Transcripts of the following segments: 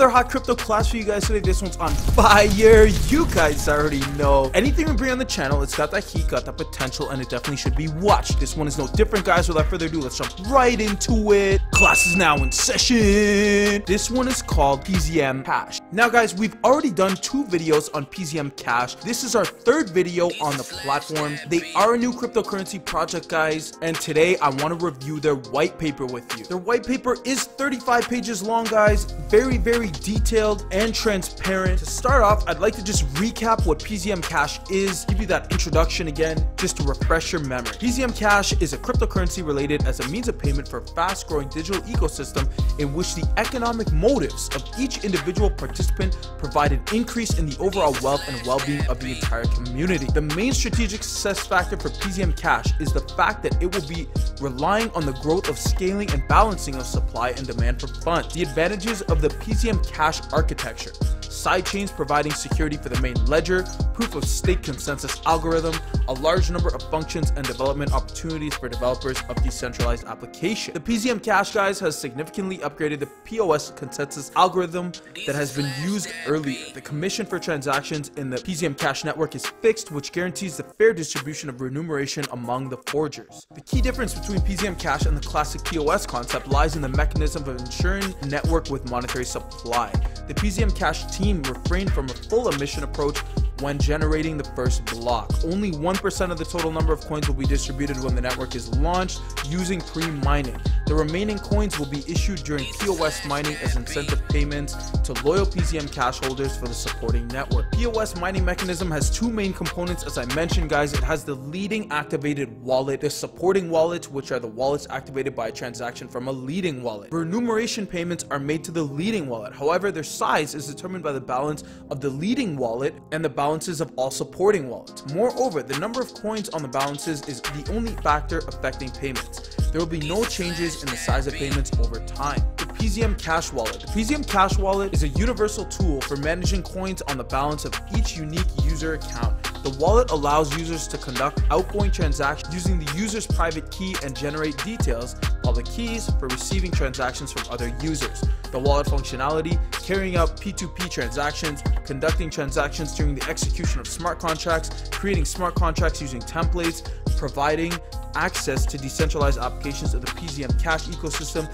another hot crypto class for you guys today. This one's on fire. You guys already know. Anything we bring on the channel, it's got that heat, got that potential, and it definitely should be watched. This one is no different, guys. Without further ado, let's jump right into it. Class is now in session. This one is called PZM Cash. Now, guys, we've already done two videos on PZM Cash. This is our third video on the platform. They are a new cryptocurrency project, guys, and today I want to review their white paper with you. Their white paper is 35 pages long, guys very, very detailed and transparent. To start off, I'd like to just recap what PZM Cash is, give you that introduction again, just to refresh your memory. PZM Cash is a cryptocurrency related as a means of payment for fast growing digital ecosystem in which the economic motives of each individual participant provide an increase in the overall wealth and well-being of the entire community. The main strategic success factor for PZM Cash is the fact that it will be relying on the growth of scaling and balancing of supply and demand for funds. The advantages of the PZM Cash architecture sidechains providing security for the main ledger, proof of stake consensus algorithm, a large number of functions and development opportunities for developers of decentralized applications. The PZM Cash guys has significantly upgraded the POS consensus algorithm that has been used earlier. The commission for transactions in the PZM Cash network is fixed, which guarantees the fair distribution of remuneration among the forgers. The key difference between PZM Cash and the classic POS concept lies in the mechanism of ensuring network with monetary supply. The PZM Cash team refrained from a full emission approach when generating the first block. Only 1% of the total number of coins will be distributed when the network is launched using pre-mining. The remaining coins will be issued during POS mining as incentive payments to loyal PZM cash holders for the supporting network. POS mining mechanism has two main components as I mentioned guys. It has the leading activated wallet, the supporting wallets which are the wallets activated by a transaction from a leading wallet. Remuneration payments are made to the leading wallet. However, their size is determined by the balance of the leading wallet and the balance balances of all supporting wallets. Moreover, the number of coins on the balances is the only factor affecting payments. There will be no changes in the size of payments over time. The PZM Cash Wallet. The PZM Cash Wallet is a universal tool for managing coins on the balance of each unique user account the wallet allows users to conduct outgoing transactions using the user's private key and generate details, public keys, for receiving transactions from other users. The wallet functionality, carrying out P2P transactions, conducting transactions during the execution of smart contracts, creating smart contracts using templates, providing access to decentralized applications of the PZM Cash ecosystem,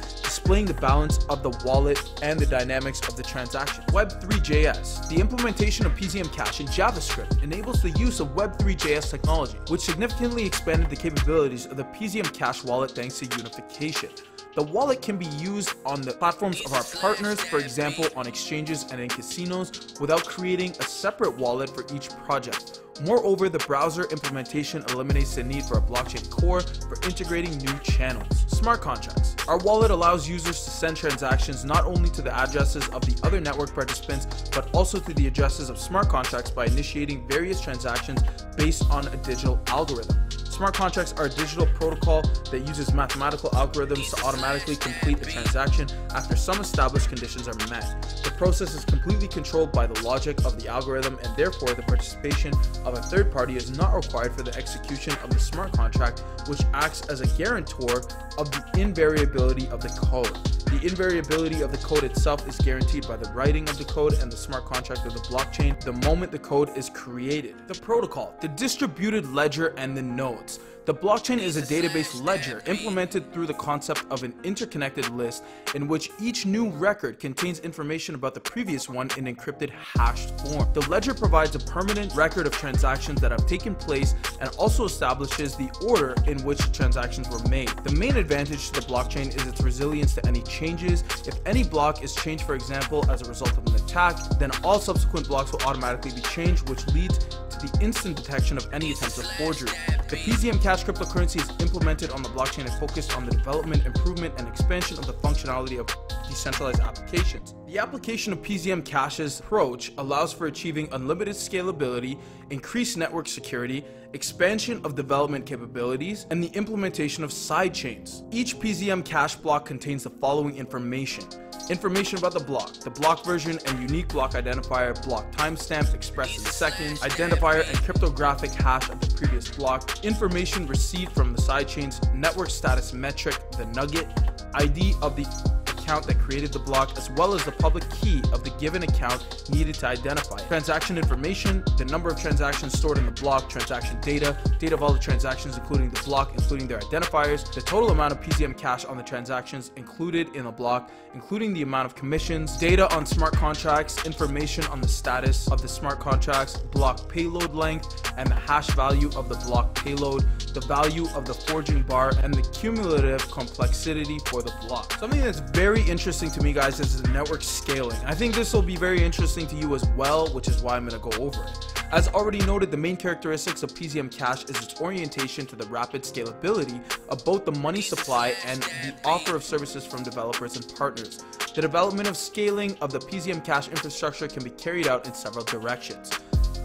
displaying the balance of the wallet and the dynamics of the transaction. Web3.js. The implementation of PZM Cash in JavaScript enables the use of Web3.js technology, which significantly expanded the capabilities of the PZM Cash wallet thanks to unification. The wallet can be used on the platforms of our partners, for example on exchanges and in casinos, without creating a separate wallet for each project. Moreover, the browser implementation eliminates the need for a blockchain core for integrating new channels. Smart contracts. Our wallet allows users to send transactions not only to the addresses of the other network participants, but also to the addresses of smart contracts by initiating various transactions based on a digital algorithm. Smart contracts are a digital protocol that uses mathematical algorithms to automatically complete a transaction after some established conditions are met. The process is completely controlled by the logic of the algorithm and therefore the participation of a third party is not required for the execution of the smart contract which acts as a guarantor of the invariability of the code. The invariability of the code itself is guaranteed by the writing of the code and the smart contract of the blockchain the moment the code is created. The protocol, the distributed ledger, and the nodes. The blockchain is a database ledger implemented through the concept of an interconnected list in which each new record contains information about the previous one in encrypted hashed form. The ledger provides a permanent record of transactions that have taken place and also establishes the order in which transactions were made. The main advantage to the blockchain is its resilience to any changes. If any block is changed, for example, as a result of an attack, then all subsequent blocks will automatically be changed, which leads the instant detection of any attempts of forgery. The PZM Cash cryptocurrency is implemented on the blockchain and focused on the development, improvement, and expansion of the functionality of decentralized applications. The application of PZM Cash's approach allows for achieving unlimited scalability, increased network security, expansion of development capabilities, and the implementation of sidechains. Each PZM cash block contains the following information. Information about the block, the block version and unique block identifier, block timestamp expressed in seconds, identifier and cryptographic hash of the previous block, information received from the sidechains, network status metric, the nugget, ID of the account that created the block as well as the public key of the given account needed to identify it. Transaction information, the number of transactions stored in the block, transaction data, data of all the transactions including the block, including their identifiers, the total amount of PZM cash on the transactions included in the block, including the amount of commissions, data on smart contracts, information on the status of the smart contracts, block payload length, and the hash value of the block payload, the value of the forging bar, and the cumulative complexity for the block. Something that's very interesting to me, guys, is the network scaling. I think this will be very interesting to you as well, which is why I'm going to go over it. As already noted, the main characteristics of PZM Cash is its orientation to the rapid scalability of both the money supply and the offer of services from developers and partners. The development of scaling of the PZM Cash infrastructure can be carried out in several directions.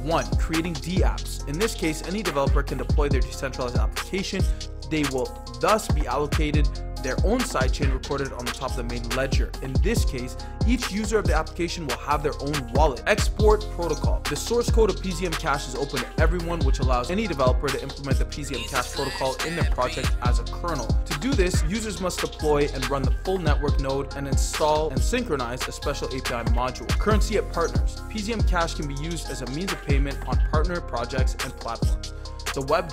1. Creating dApps. In this case, any developer can deploy their decentralized application. They will thus be allocated their own sidechain recorded on the top of the main ledger. In this case, each user of the application will have their own wallet. Export protocol. The source code of PZM Cash is open to everyone, which allows any developer to implement the PZM Cash protocol in their project as a kernel. To do this, users must deploy and run the full network node and install and synchronize a special API module. Currency at partners. PZM Cash can be used as a means of payment on partner projects and platforms. The web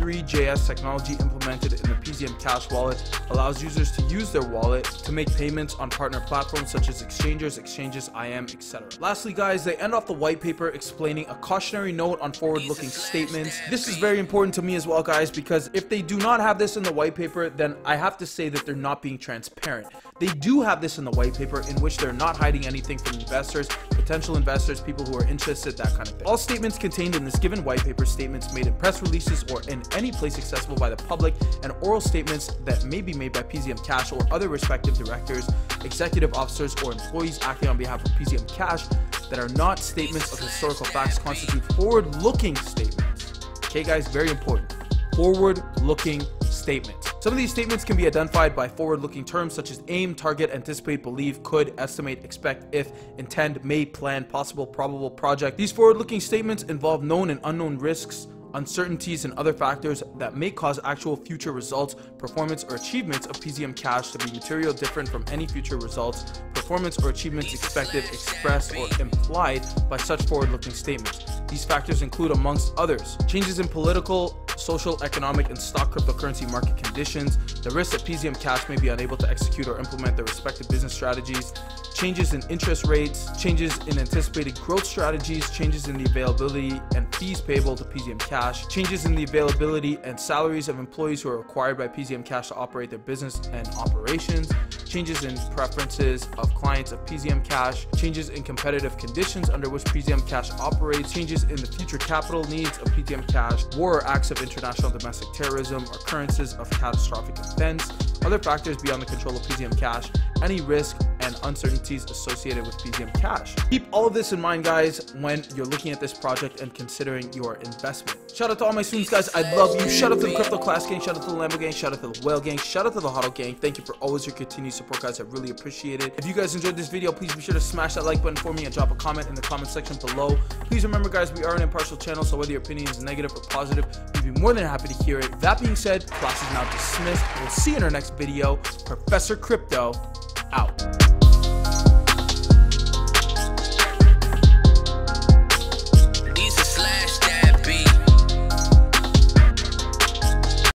3JS technology implemented in the PZM Cash wallet allows users to use their wallet to make payments on partner platforms such as exchangers, exchanges, IM, etc. Lastly, guys, they end off the white paper explaining a cautionary note on forward-looking statements. This is very important to me as well, guys, because if they do not have this in the white paper, then I have to say that they're not being transparent. They do have this in the white paper in which they're not hiding anything from investors, potential investors, people who are interested, that kind of thing. All statements contained in this given white paper, statements made in press releases or in any place accessible by the public, and oral statements that may be made by PZM Cash or other respective directors, executive officers, or employees acting on behalf of PZM Cash that are not statements of historical facts constitute forward-looking statements. Okay, guys, very important. Forward-looking statements. Some of these statements can be identified by forward-looking terms such as aim, target, anticipate, believe, could, estimate, expect, if, intend, may, plan, possible, probable, project. These forward-looking statements involve known and unknown risks, uncertainties, and other factors that may cause actual future results, performance, or achievements of PZM Cash to be material different from any future results, performance, or achievements expected, expressed, or implied by such forward-looking statements. These factors include, amongst others, changes in political, social, economic, and stock cryptocurrency market conditions, the risk that PZM Cash may be unable to execute or implement their respective business strategies, changes in interest rates, changes in anticipated growth strategies, changes in the availability and fees payable to PZM Cash, changes in the availability and salaries of employees who are required by PZM Cash to operate their business and operations, changes in preferences of clients of PZM Cash, changes in competitive conditions under which PZM Cash operates, changes in the future capital needs of PZM Cash, war or acts of international domestic terrorism, occurrences of catastrophic events, other factors beyond the control of PZM Cash, any risk and uncertainties associated with PZM Cash. Keep all of this in mind, guys, when you're looking at this project and considering your investment. Shout out to all my students, guys. I love you. Shout out to the Crypto Class Gang. Shout out to the Lambo Gang. Shout out to the Whale Gang. Shout out to the HODL Gang. Thank you for always your continued support, guys. I really appreciate it. If you guys enjoyed this video, please be sure to smash that like button for me and drop a comment in the comment section below. Please remember, guys, we are an impartial channel, so whether your opinion is negative or positive, we'd be more than happy to hear it. That being said, class is now dismissed. We'll see you in our next video. Professor Crypto out.